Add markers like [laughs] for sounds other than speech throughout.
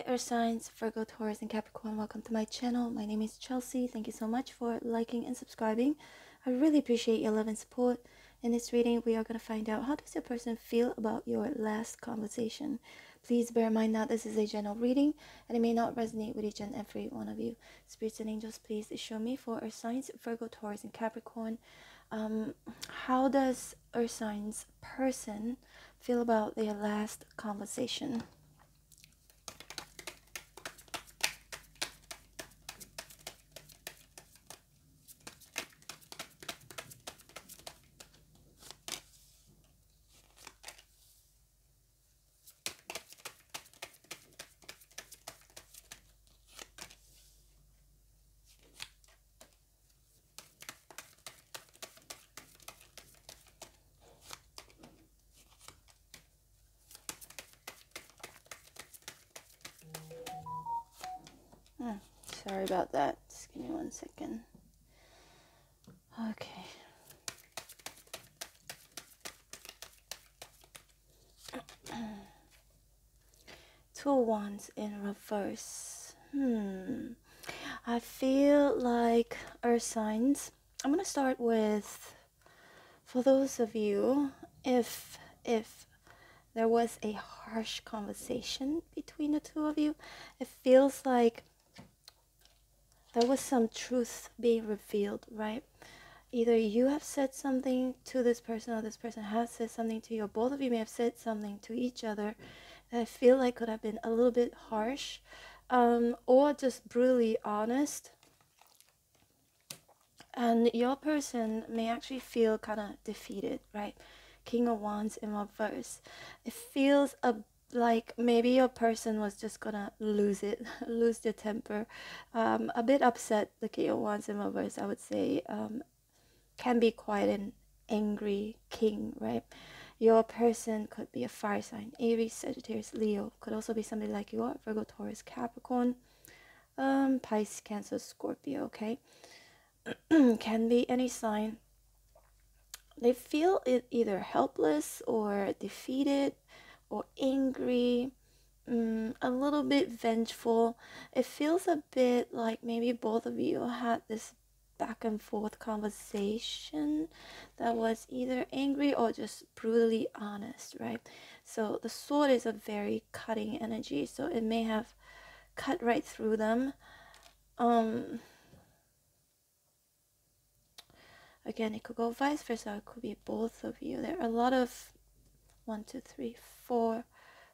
Hi Earth signs, Virgo, Taurus, and Capricorn. Welcome to my channel. My name is Chelsea. Thank you so much for liking and subscribing. I really appreciate your love and support. In this reading, we are going to find out how does your person feel about your last conversation. Please bear in mind that this is a general reading and it may not resonate with each and every one of you. Spirits and angels, please show me for Earth signs, Virgo, Taurus, and Capricorn. Um, how does Earth signs person feel about their last conversation? Hmm, sorry about that. Just give me one second. Okay. [clears throat] Two wands in reverse. Hmm. I feel like earth signs. I'm gonna start with for those of you if if there was a harsh conversation between the two of you, it feels like there was some truth being revealed, right? Either you have said something to this person or this person has said something to you, or both of you may have said something to each other that I feel like could have been a little bit harsh um, or just brutally honest. And your person may actually feel kind of defeated, right? King of Wands in reverse. It feels a like maybe your person was just gonna lose it, [laughs] lose their temper, um, a bit upset. The king of wands in reverse, I would say, um, can be quite an angry king, right? Your person could be a fire sign, Aries, Sagittarius, Leo. Could also be somebody like you are, Virgo, Taurus, Capricorn, um, Pisces, Cancer, Scorpio. Okay, [clears throat] can be any sign. They feel it either helpless or defeated or angry, um, a little bit vengeful. It feels a bit like maybe both of you had this back and forth conversation that was either angry or just brutally honest, right? So the sword is a very cutting energy, so it may have cut right through them. Um, again, it could go vice versa. It could be both of you. There are a lot of one, two, three, four,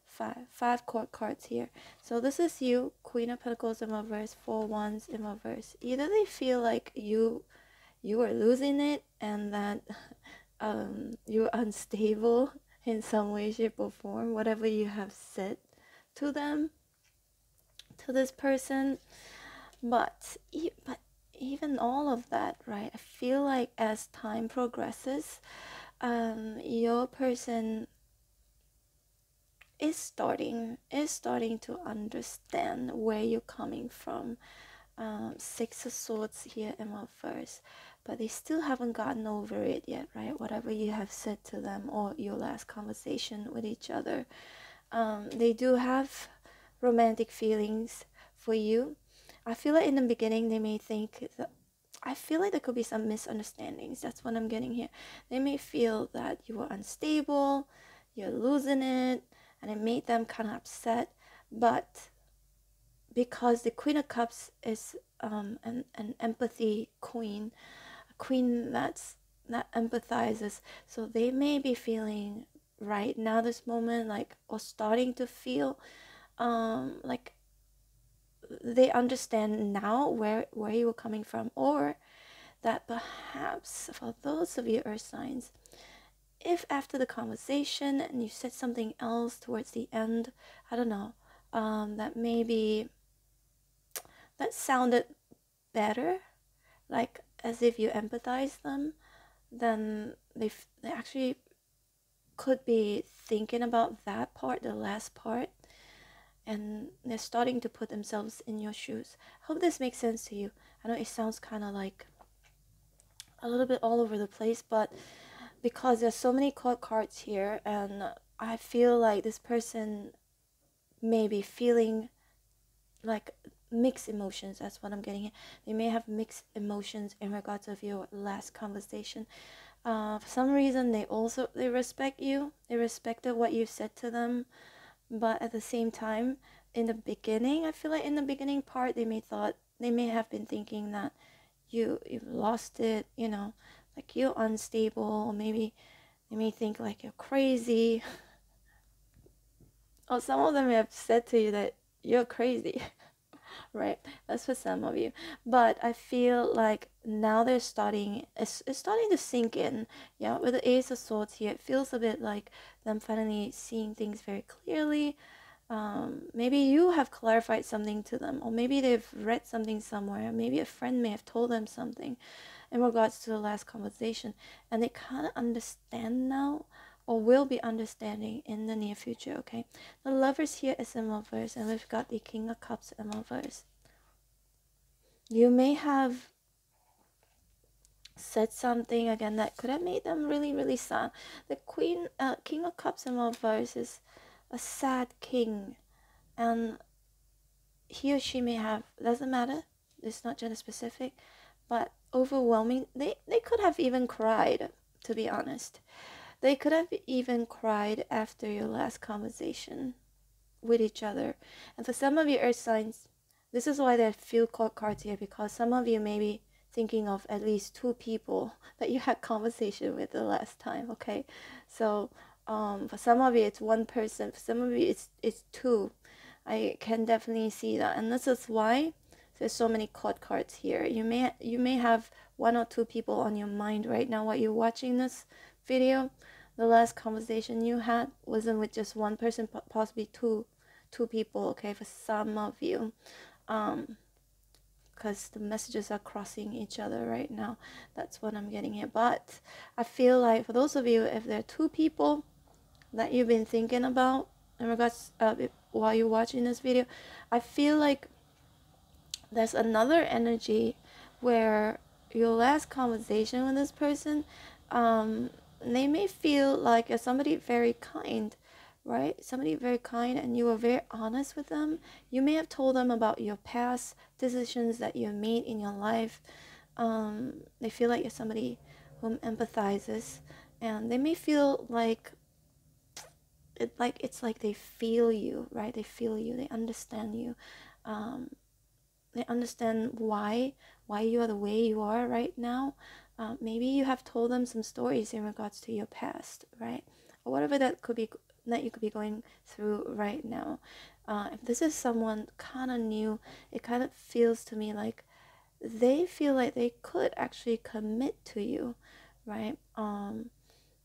five, five court cards here. So this is you, Queen of Pentacles in reverse, four wands in reverse. Either they feel like you, you are losing it, and that [laughs] um, you're unstable [laughs] in some way, shape, or form. Whatever you have said to them, to this person, but but even all of that, right? I feel like as time progresses, um, your person is starting is starting to understand where you're coming from. Um, six of swords here in first, but they still haven't gotten over it yet, right? Whatever you have said to them or your last conversation with each other, um, they do have romantic feelings for you. I feel like in the beginning they may think that I feel like there could be some misunderstandings. That's what I'm getting here. They may feel that you are unstable, you're losing it, and it made them kind of upset. But because the Queen of Cups is um, an, an empathy queen, a queen that's that empathizes, so they may be feeling right now this moment like or starting to feel um like they understand now where where you were coming from or that perhaps for those of you earth signs if after the conversation and you said something else towards the end, I don't know, um, that maybe that sounded better, like as if you empathize them, then they they actually could be thinking about that part, the last part, and they're starting to put themselves in your shoes. Hope this makes sense to you. I know it sounds kind of like a little bit all over the place, but because there's so many court cards here and I feel like this person may be feeling like mixed emotions. That's what i'm getting they may have mixed emotions in regards of your last conversation. Uh, for some reason they also they respect you. They respected what you said to them. But at the same time in the beginning i feel like in the beginning part they may thought they may have been thinking that you you've lost it you know like you're unstable maybe they may think like you're crazy. [laughs] Or some of them have said to you that you're crazy [laughs] right? That's for some of you. But i feel like now they're starting it's, it's starting to sink in. Yeah with the ace of swords here it feels a bit like them finally seeing things very clearly. Um, maybe you have clarified something to them or maybe they've read something somewhere. Maybe a friend may have told them something in regards to the last conversation and they kind of understand now or will be understanding in the near future okay? The lovers here is in reverse and we've got the king of cups in reverse you may have said something again that could have made them really really sad. The queen uh, king of cups in reverse is a sad king and he or she may have doesn't matter it's not gender specific but overwhelming they they could have even cried to be honest. They could have even cried after your last conversation with each other. And for some of you earth signs this is why there are few court cards here because some of you may be thinking of at least two people [laughs] that you had conversation with the last time okay? So um, for some of you it's one person. For some of you it's it's two. I can definitely see that. And this is why there's so many court cards here. You may you may have one or two people on your mind right now while you're watching this video. The last conversation you had wasn't with just one person possibly two two people okay for some of you. Um because the messages are crossing each other right now. That's what i'm getting here. But i feel like for those of you if there are two people that you've been thinking about in regards uh, while you're watching this video i feel like there's another energy where your last conversation with this person um they may feel like somebody very kind right? Somebody very kind and you were very honest with them. You may have told them about your past decisions that you made in your life. Um, they feel like you're somebody whom empathizes and they may feel like it like it's like they feel you right? They feel you. They understand you. Um, they understand why why you are the way you are right now. Uh, maybe you have told them some stories in regards to your past right? Or whatever that could be that you could be going through right now. Uh, if this is someone kind of new it kind of feels to me like they feel like they could actually commit to you right? Um,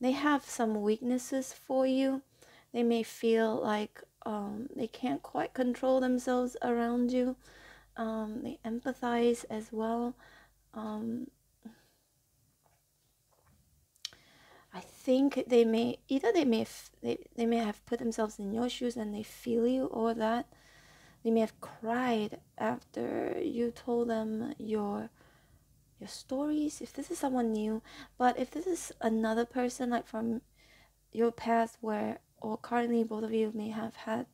they have some weaknesses for you. They may feel like um, they can't quite control themselves around you um, they empathize as well. Um, I think they may either they may they, they may have put themselves in your shoes and they feel you or that they may have cried after you told them your your stories if this is someone new. But if this is another person like from your past where or currently both of you may have had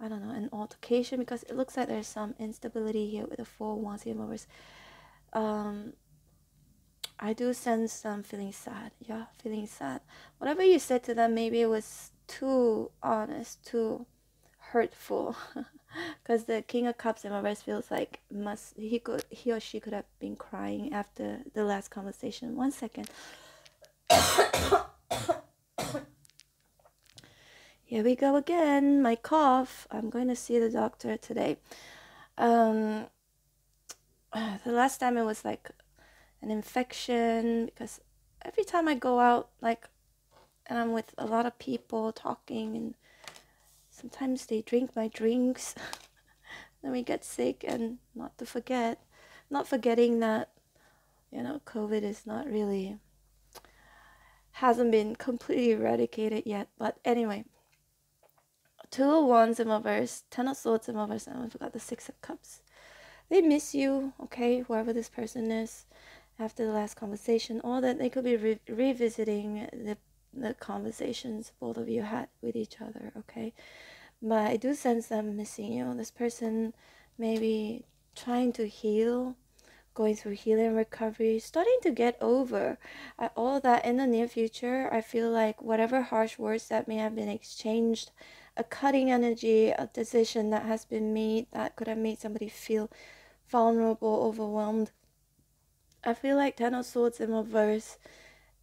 I don't know an altercation because it looks like there's some instability here with the four wands here um I do sense some feeling sad. Yeah, feeling sad. Whatever you said to them, maybe it was too honest, too hurtful. [laughs] Because the King of Cups in reverse feels like must he could he or she could have been crying after the last conversation. One second. [coughs] Here we go again. My cough. I'm going to see the doctor today. Um, [sighs] the last time it was like an infection because every time I go out, like, and I'm with a lot of people talking, and sometimes they drink my drinks, [laughs] then we get sick, and not to forget, not forgetting that, you know, COVID is not really, hasn't been completely eradicated yet, but anyway. Two of Wands in reverse, Ten of Swords in reverse, and we forgot the Six of Cups. They miss you, okay, whoever this person is after the last conversation, or that they could be re- revisiting the the conversations both of you had with each other. Okay, but I do sense them missing you. This person maybe trying to heal going through healing recovery starting to get over uh, all that in the near future i feel like whatever harsh words that may have been exchanged a cutting energy a decision that has been made that could have made somebody feel vulnerable overwhelmed i feel like ten of swords in reverse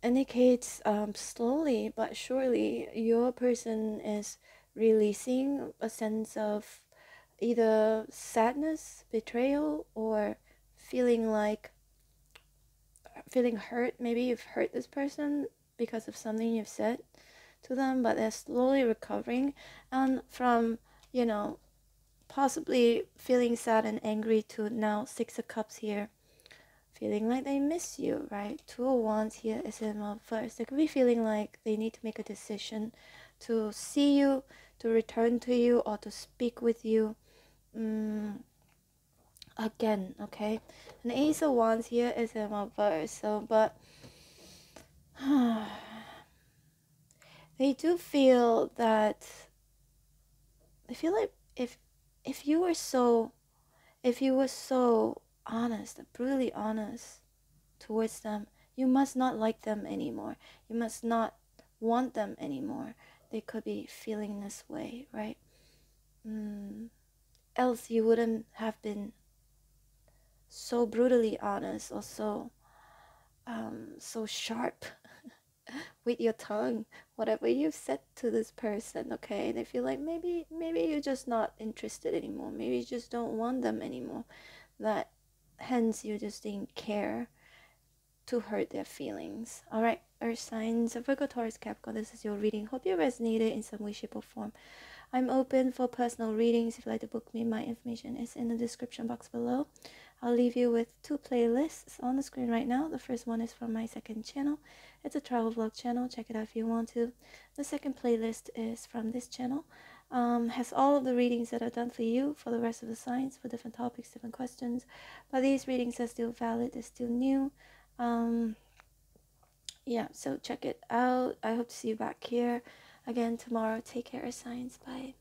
indicates um, slowly but surely your person is releasing a sense of either sadness, betrayal, or feeling like feeling hurt. Maybe you've hurt this person because of something you've said to them, but they're slowly recovering and from, you know, possibly feeling sad and angry to now Six of Cups here. Feeling like they miss you, right? Two of Wands here is in first. They could be feeling like they need to make a decision to see you, to return to you, or to speak with you mm, again okay and ace of wands here is in reverse so but [sighs] [sighs] they do feel that they feel like if if you were so if you were so honest brutally honest towards them you must not like them anymore. You must not want them anymore. They could be feeling this way right? Mm else you wouldn't have been so brutally honest or so um, so sharp with your tongue whatever you've said to this person okay? They feel like maybe maybe you're just not interested anymore. Maybe you just don't want them anymore. That hence you just didn't care to hurt their feelings. All right earth signs of virgo taurus capricorn this is your reading. Hope you resonated in some way shape or form. I'm open for personal readings. If you'd like to book me, my information is in the description box below. I'll leave you with two playlists on the screen right now. The first one is from my second channel. It's a travel vlog channel. Check it out if you want to. The second playlist is from this channel. Um, has all of the readings that I've done for you for the rest of the signs for different topics, different questions. But these readings are still valid. They're still new. Um, yeah, so check it out. I hope to see you back here again tomorrow. Take care, signs. Bye.